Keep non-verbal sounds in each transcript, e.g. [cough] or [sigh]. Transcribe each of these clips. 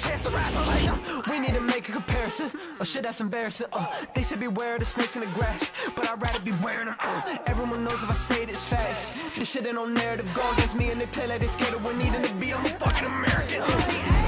chance to the light. Uh, we need to make a comparison. Oh shit, that's embarrassing. Uh, they should beware the snakes in the grass, but I'd rather be wearing them. Uh, everyone knows if I say this facts. This shit ain't no narrative. Go against me and they play like they scared of what needing to be. I'm a fucking American. Uh,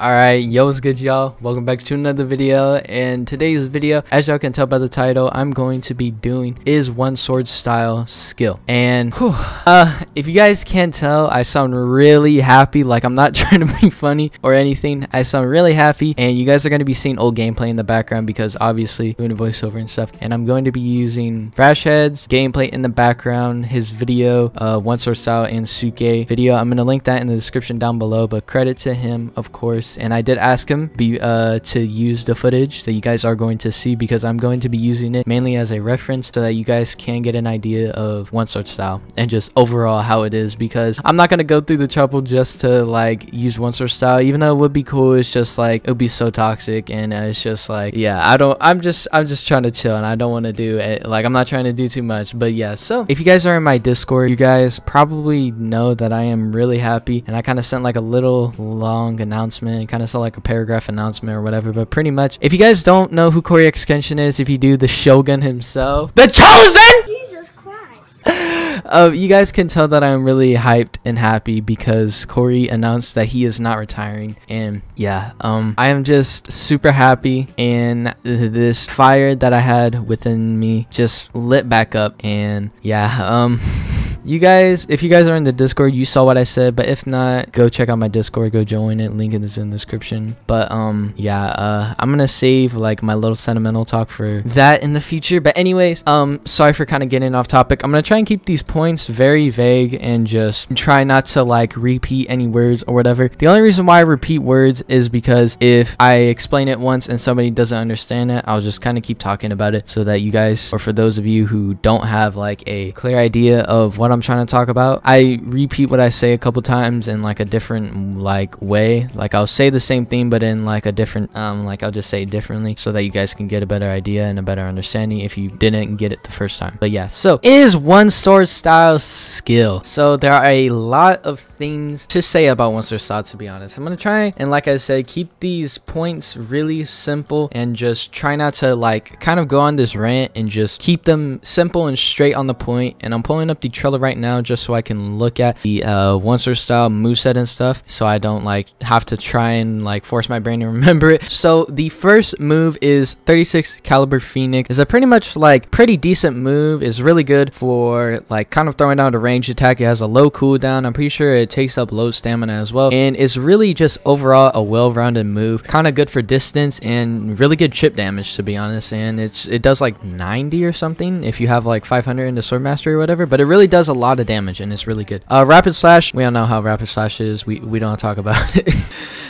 Alright, yo, what's good y'all? Welcome back to another video, and today's video, as y'all can tell by the title, I'm going to be doing is one sword style skill. And, whew, uh, if you guys can't tell, I sound really happy, like I'm not [laughs] trying to be funny or anything, I sound really happy, and you guys are going to be seeing old gameplay in the background because obviously doing a voiceover and stuff, and I'm going to be using RashHead's gameplay in the background, his video, uh, one sword style and Suke video, I'm going to link that in the description down below, but credit to him, of course, and I did ask him be, uh, to use the footage that you guys are going to see because I'm going to be using it mainly as a reference so that you guys can get an idea of one sword style and just overall how it is because I'm not going to go through the trouble just to like use one sword style even though it would be cool. It's just like it would be so toxic and uh, it's just like yeah I don't I'm just I'm just trying to chill and I don't want to do it like I'm not trying to do too much but yeah. So if you guys are in my discord you guys probably know that I am really happy and I kind of sent like a little long announcement announcement. Kind of saw like a paragraph announcement or whatever. But pretty much, if you guys don't know who CoreyxKenshin is, if you do, the Shogun himself, the Chosen. Jesus Christ. [laughs] Uh, you guys can tell that I'm really hyped and happy because Corey announced that he is not retiring, and yeah, um, I am just super happy, and this fire that I had within me just lit back up, and yeah, um. [laughs] you guys if you guys are in the discord you saw what i said but if not go check out my discord go join it link is in the description. But um yeah uh i'm gonna save like my little sentimental talk for that in the future. But anyways um sorry for kind of getting off topic. I'm gonna try and keep these points very vague and just try not to like repeat any words or whatever. The only reason why i repeat words is because if i explain it once and somebody doesn't understand it i'll just kind of keep talking about it so that you guys or for those of you who don't have like a clear idea of what I'm trying to talk about. I repeat what I say a couple times in like a different like way. Like I'll say the same thing but in like a different um like I'll just say it differently so that you guys can get a better idea and a better understanding if you didn't get it the first time. But yeah, so is one sword style skill. So there are a lot of things to say about one sword style to be honest. I'm gonna try and like I said keep these points really simple and just try not to like kind of go on this rant and just keep them simple and straight on the point. point and I'm pulling up the trailer right now just so I can look at the uh, one sword style moveset and stuff so I don't like have to try and like force my brain to [laughs] remember it. So the first move is 36 caliber Phoenix. It's a pretty much like pretty decent move. It's really good for like kind of throwing down a range attack. It has a low cooldown. I'm pretty sure it takes up low stamina as well. And it's really just overall a well-rounded move. Kind of good for distance and really good chip damage to be honest. And it's it does like 90 or something if you have like 500 in the sword mastery or whatever. But it really does a lot of damage and it's really good. Uh, Rapid Slash, we all know how Rapid Slash is. We, we don't talk about [laughs] it.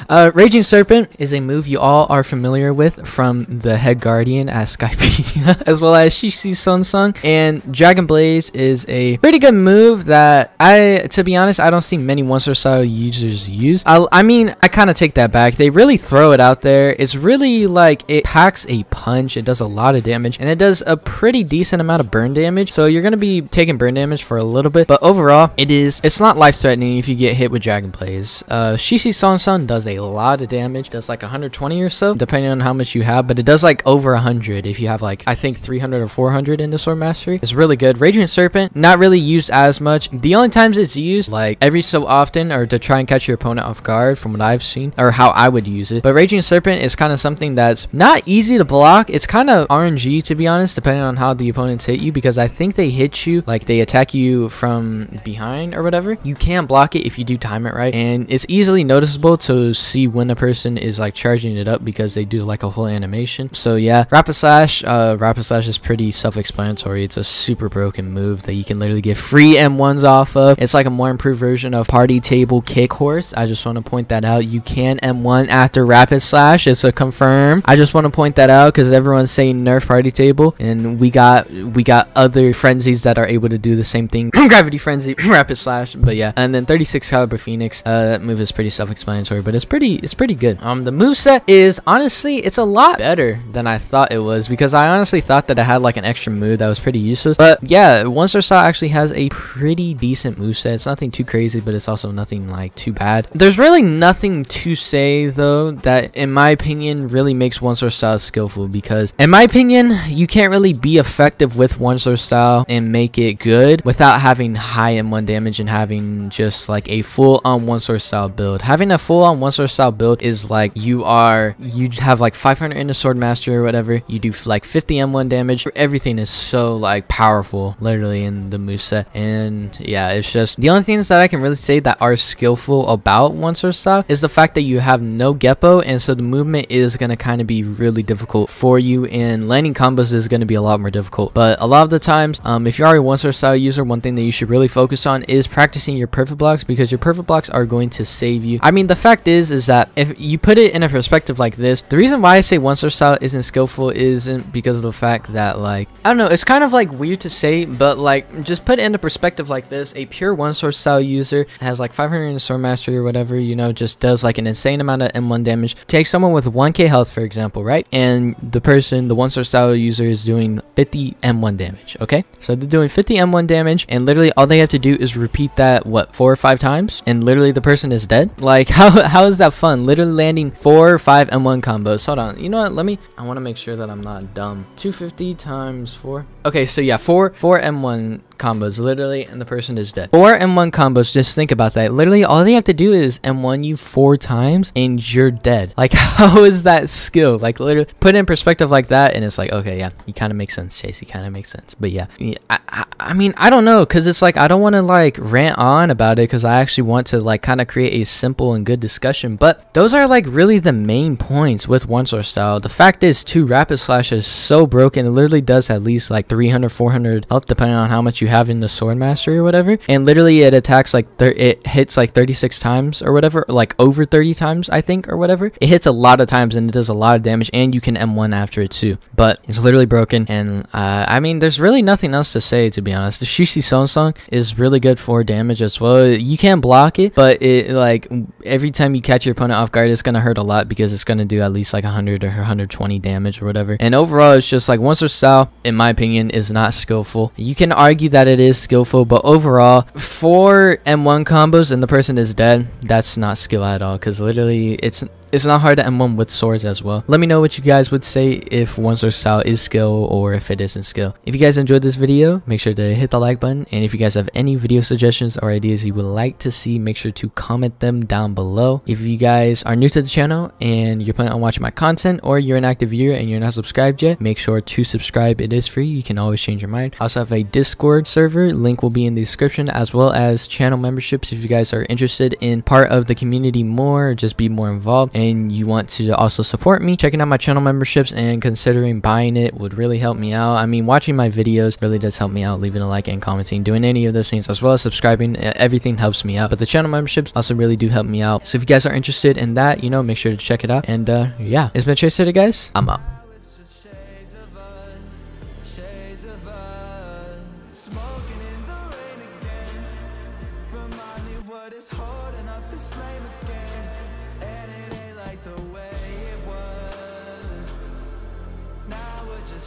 Uh, Raging Serpent is a move you all are familiar with from the head guardian at Skype, [laughs] as well as Shishi Sonson. And Dragon Blaze is a pretty good move that I, to be honest, I don't see many one sword style users use. i I mean, I kind of take that back. They really throw it out there. It's really like it packs a punch. It does a lot of damage and it does a pretty decent amount of burn damage. So you're going to be taking burn damage for a little bit, but overall, it is, it's not life-threatening if you get hit with Dragon Blaze. Uh, Shishi Sonson does a lot of damage, does like 120 or so, depending on how much you have, but it does like over 100 if you have like, I think 300 or 400 in the Sword Mastery. It's really good. Raging Serpent, not really used as much. The only times it's used, like every so often, or to try and catch your opponent off guard from what I've seen, or how I would use it. But Raging Serpent is kind of something that's not easy to block. It's kind of RNG, to be honest, depending on how the opponents hit you, because I think they hit you, like they attack you from behind or whatever, you can block it if you do time it right. And it's easily noticeable to see when a person is like charging it up because they do like a whole animation. So yeah, Rapid Slash, uh, Rapid Slash is pretty self-explanatory. It's a super broken move that you can literally get free M1s off of. It's like a more improved version of Party Table Kick Course. I just want to point that out. You can M1 after Rapid Slash. It's a confirm. I just want to point that out because everyone's saying nerf Party Table and we got we got other frenzies that are able to do the same thing. [laughs] Gravity Frenzy, [laughs] Rapid Slash, but yeah. And then 36 Caliber Phoenix, uh, that move is pretty self-explanatory, but it's pretty pretty it's pretty good. Um, the moveset is honestly it's a lot better than I thought it was because I honestly thought that it had like an extra move that was pretty useless. But yeah, one sword style actually has a pretty decent moveset. It's nothing too crazy, but it's also nothing like too bad. There's really nothing to say though that in my opinion really makes one sword style skillful because in my opinion you can't really be effective with one sword style and make it good without having high M1 damage and having just like a full on one sword style build. Having a full on one sword style build is like you are you have like 500 in the sword master or whatever. You do like 50 M1 damage. Everything is so like powerful literally in the moveset and yeah it's just the only things that I can really say that are skillful about one sword style is the fact that you have no Geppo and so the movement is going to kind of be really difficult for you and landing combos is going to be a lot more difficult but a lot of the times um, if you are a one sword style user one thing that you should really focus on is practicing your perfect blocks because your perfect blocks are going to save you I mean the fact is is that if you put it in a perspective like this the reason why I say one sword style isn't skillful isn't because of the fact that like I don't know it's kind of like weird to say but like just put it into perspective like this a pure one sword style user has like 500 in sword mastery or whatever you know just does like an insane amount of M1 damage. Take someone with 1k health for example right and the person the one sword style user is doing 50 M1 damage okay? So they're doing 50 M1 damage and literally all they have to do is repeat that what four or five times and literally the person is dead? Like [laughs] how, how is that fun. Literally landing four five M1 combos. Hold on. You know what? Let me I want to make sure that I'm not dumb. 250 times four. Okay so yeah four four M1 combos. Literally and the person is dead. Four m1 combos just think about that. Literally all they have to do is m1 you four times and you're dead. [laughs] Like how is that skill? Like literally put in perspective like that and it's like okay yeah you kind of make sense chase you kind of makes sense. But yeah, I, I, I mean i don't know because it's like i don't want to like rant on about it because i actually want to like kind of create a simple and good discussion. But those are like really the main points with one sword style. The fact is two rapid slash is so broken. It literally does at least like 300 400 health depending on how much you have in the sword mastery or whatever. And literally it attacks like it hits like 36 times or whatever like over 30 times i think or whatever. It hits a lot of times and it does a lot of damage and you can m1 after it too. But it's literally broken and uh, i mean there's really nothing else to say to be honest. The shishi sonson is really good for damage as well. You can block it but it like every time you catch your opponent off guard it's gonna hurt a lot because it's gonna do at least like 100 or 120 damage or whatever. And overall it's just like once sword style in my opinion is not skillful. You can argue that it is skillful, but overall, four M1 combos and the person is dead, that's not skill at all, because literally, it's it's not hard to M1 with swords as well. Let me know what you guys would say if one sword style is skill or if it isn't skill. If you guys enjoyed this video, make sure to hit the like button. And if you guys have any video suggestions or ideas you would like to see, make sure to comment them down below. If you guys are new to the channel and you're planning on watching my content or you're an active viewer and you're not subscribed yet, make sure to subscribe. It is free. You can always change your mind. I also have a Discord server. Link will be in the description as well as channel memberships if you guys are interested in part of the community more, just be more involved. And and you want to also support me, checking out my channel memberships and considering buying it would really help me out. I mean, watching my videos really does help me out, leaving a like and commenting, doing any of those things, as well as subscribing. Everything helps me out. But the channel memberships also really do help me out. So if you guys are interested in that, you know, make sure to check it out. And uh, yeah, it's been Chase today, guys. I'm out.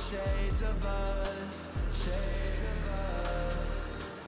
Shades of us, shades